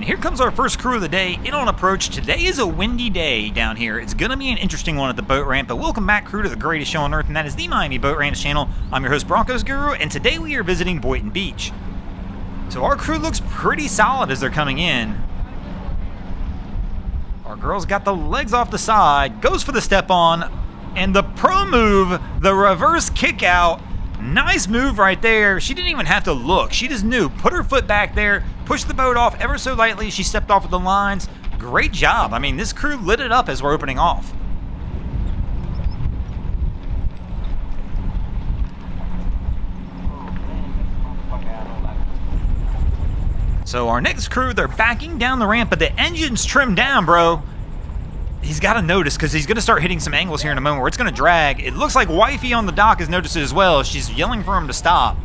And here comes our first crew of the day in on approach. Today is a windy day down here. It's going to be an interesting one at the boat ramp, but welcome back, crew, to the greatest show on earth, and that is the Miami Boat Ramps channel. I'm your host, Broncos Guru, and today we are visiting Boynton Beach. So our crew looks pretty solid as they're coming in. Our girl's got the legs off the side, goes for the step on, and the pro move, the reverse kick out. Nice move right there. She didn't even have to look. She just knew. Put her foot back there, pushed the boat off ever so lightly. She stepped off of the lines. Great job. I mean, this crew lit it up as we're opening off. So our next crew, they're backing down the ramp, but the engine's trimmed down, bro he's got to notice because he's going to start hitting some angles here in a moment where it's going to drag. It looks like Wifey on the dock has noticed it as well. She's yelling for him to stop.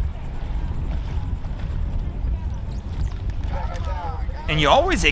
And you always,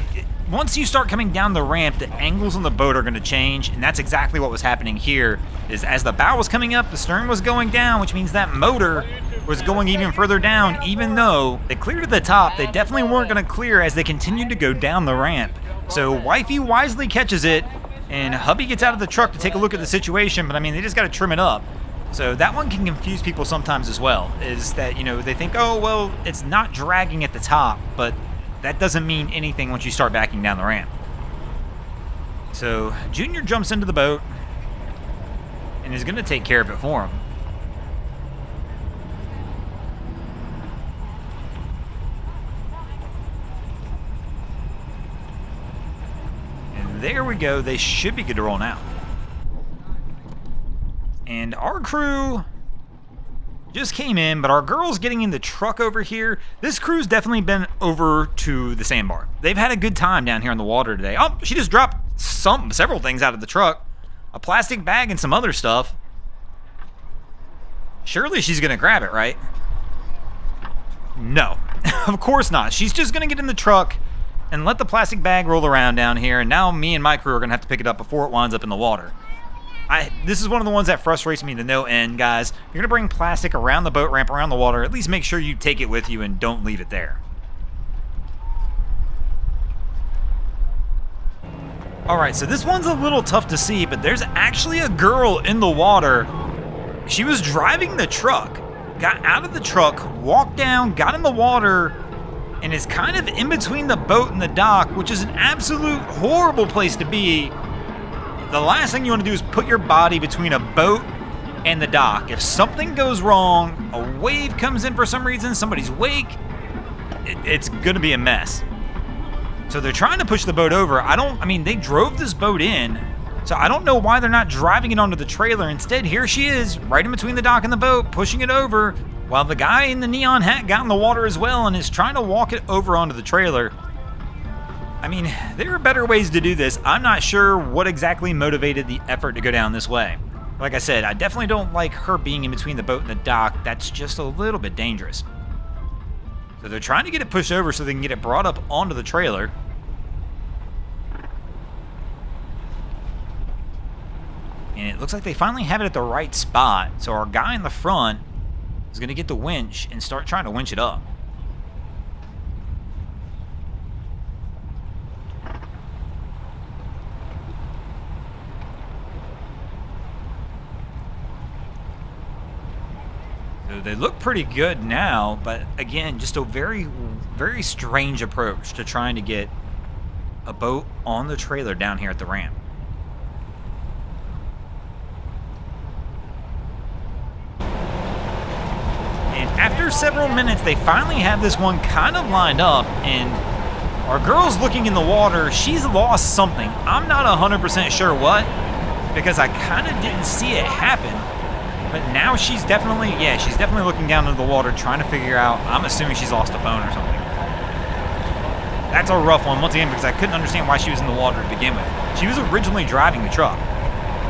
once you start coming down the ramp, the angles on the boat are going to change, and that's exactly what was happening here. Is as the bow was coming up, the stern was going down, which means that motor was going even further down, even though they cleared at the top, they definitely weren't going to clear as they continued to go down the ramp. So Wifey wisely catches it, and hubby gets out of the truck to take a look at the situation, but I mean, they just got to trim it up. So that one can confuse people sometimes as well, is that, you know, they think, oh, well, it's not dragging at the top, but that doesn't mean anything once you start backing down the ramp. So Junior jumps into the boat and is going to take care of it for him. And there we go. They should be good to roll now. And our crew just came in, but our girl's getting in the truck over here. This crew's definitely been over to the sandbar. They've had a good time down here in the water today. Oh, she just dropped some, several things out of the truck. A plastic bag and some other stuff. Surely she's going to grab it, right? No, of course not. She's just going to get in the truck and let the plastic bag roll around down here, and now me and my crew are going to have to pick it up before it winds up in the water. I, this is one of the ones that frustrates me to no end, guys. You're going to bring plastic around the boat ramp, around the water, at least make sure you take it with you and don't leave it there. Alright, so this one's a little tough to see, but there's actually a girl in the water. She was driving the truck, got out of the truck, walked down, got in the water, and is kind of in between the boat and the dock, which is an absolute horrible place to be. The last thing you want to do is put your body between a boat and the dock. If something goes wrong, a wave comes in for some reason, somebody's wake, it's going to be a mess. So they're trying to push the boat over. I don't, I mean, they drove this boat in, so I don't know why they're not driving it onto the trailer. Instead, here she is, right in between the dock and the boat, pushing it over, while the guy in the neon hat got in the water as well and is trying to walk it over onto the trailer. I mean, there are better ways to do this. I'm not sure what exactly motivated the effort to go down this way. Like I said, I definitely don't like her being in between the boat and the dock. That's just a little bit dangerous. So they're trying to get it pushed over so they can get it brought up onto the trailer. And it looks like they finally have it at the right spot. So our guy in the front is going to get the winch and start trying to winch it up. They look pretty good now, but again, just a very, very strange approach to trying to get a boat on the trailer down here at the ramp. And after several minutes, they finally have this one kind of lined up, and our girl's looking in the water. She's lost something. I'm not 100% sure what, because I kind of didn't see it happen. But now she's definitely, yeah, she's definitely looking down into the water, trying to figure out, I'm assuming she's lost a phone or something. That's a rough one, once again, because I couldn't understand why she was in the water to begin with. She was originally driving the truck.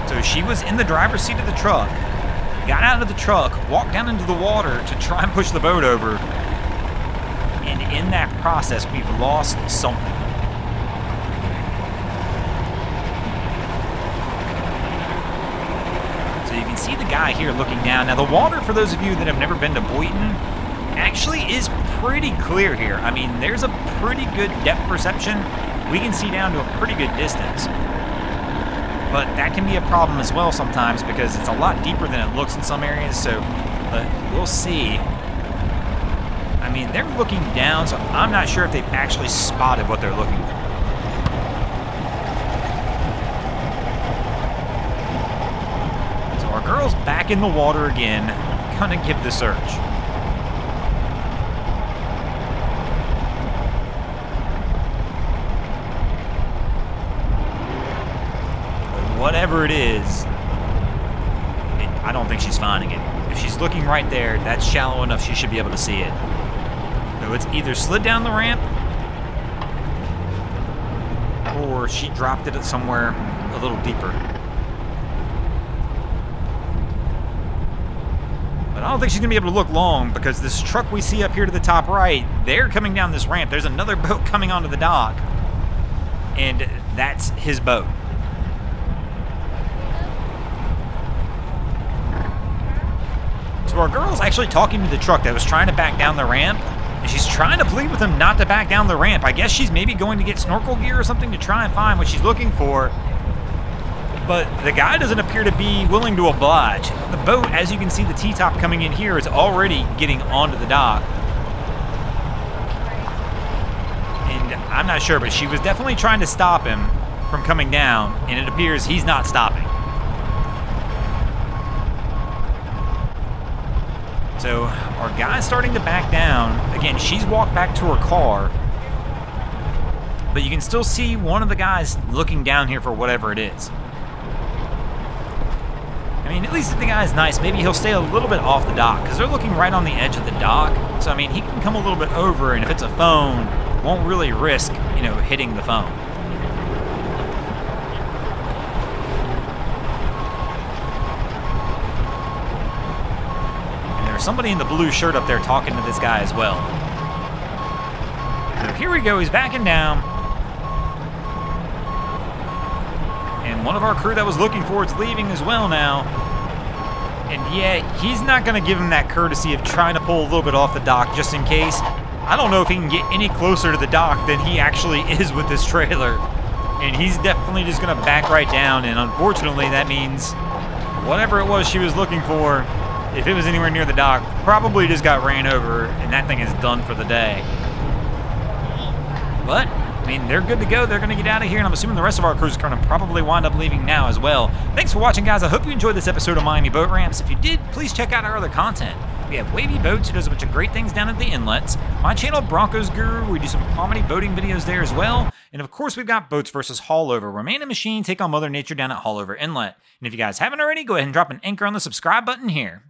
So she was in the driver's seat of the truck, got out of the truck, walked down into the water to try and push the boat over. And in that process, we've lost something. So you can see the guy here looking down. Now the water, for those of you that have never been to Boynton, actually is pretty clear here. I mean, there's a pretty good depth perception. We can see down to a pretty good distance. But that can be a problem as well sometimes because it's a lot deeper than it looks in some areas, so but we'll see. I mean, they're looking down, so I'm not sure if they've actually spotted what they're looking for. Girl's back in the water again, gonna give the search. whatever it is, it, I don't think she's finding it. If she's looking right there, that's shallow enough she should be able to see it. So it's either slid down the ramp, or she dropped it somewhere a little deeper. But I don't think she's going to be able to look long because this truck we see up here to the top right, they're coming down this ramp. There's another boat coming onto the dock, and that's his boat. So our girl's actually talking to the truck that was trying to back down the ramp, and she's trying to plead with him not to back down the ramp. I guess she's maybe going to get snorkel gear or something to try and find what she's looking for. But the guy doesn't appear to be willing to oblige. The boat, as you can see the T-top coming in here, is already getting onto the dock. And I'm not sure, but she was definitely trying to stop him from coming down, and it appears he's not stopping. So our guy's starting to back down. Again, she's walked back to her car. But you can still see one of the guys looking down here for whatever it is. I mean, at least if the guy's nice, maybe he'll stay a little bit off the dock, because they're looking right on the edge of the dock. So, I mean, he can come a little bit over, and if it's a phone, won't really risk, you know, hitting the phone. And there's somebody in the blue shirt up there talking to this guy as well. So here we go, he's backing down. And one of our crew that was looking for it's leaving as well now. And yeah, he's not going to give him that courtesy of trying to pull a little bit off the dock just in case. I don't know if he can get any closer to the dock than he actually is with this trailer. And he's definitely just going to back right down. And unfortunately, that means whatever it was she was looking for if it was anywhere near the dock, probably just got ran over, and that thing is done for the day. But, I mean, they're good to go. They're going to get out of here, and I'm assuming the rest of our crews going to probably wind up leaving now as well. Thanks for watching, guys. I hope you enjoyed this episode of Miami Boat Ramps. If you did, please check out our other content. We have Wavy Boats, who does a bunch of great things down at the inlets. My channel, Broncos Guru, we do some comedy boating videos there as well. And of course, we've got Boats versus Haulover, where man and machine take on Mother Nature down at Haulover Inlet. And if you guys haven't already, go ahead and drop an anchor on the subscribe button here.